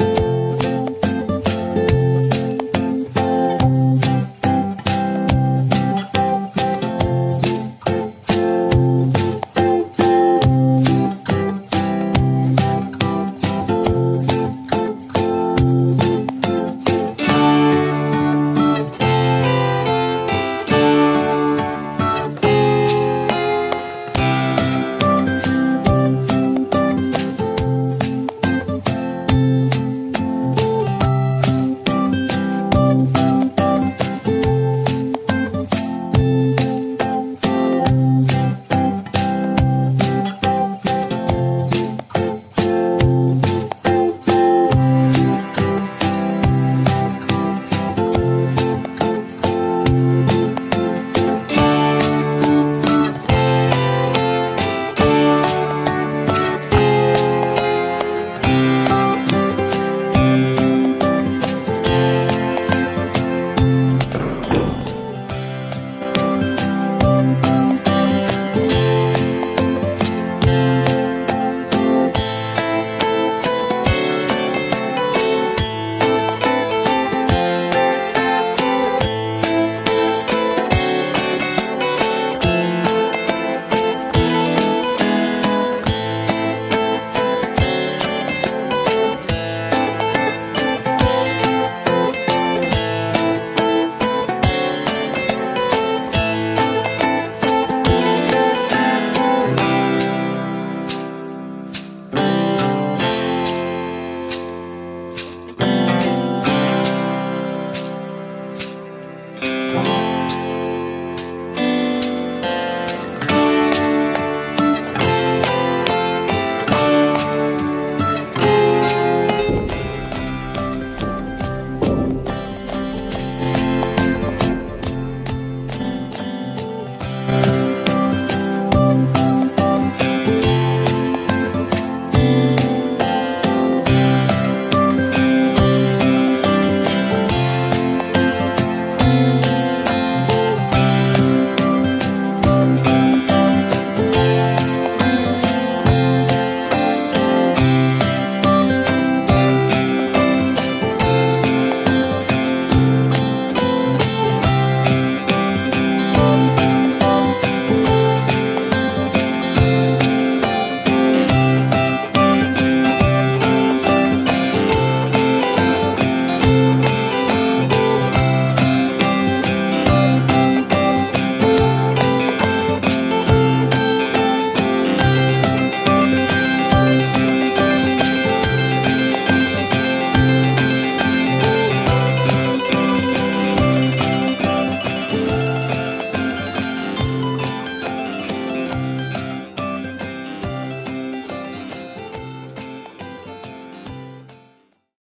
you.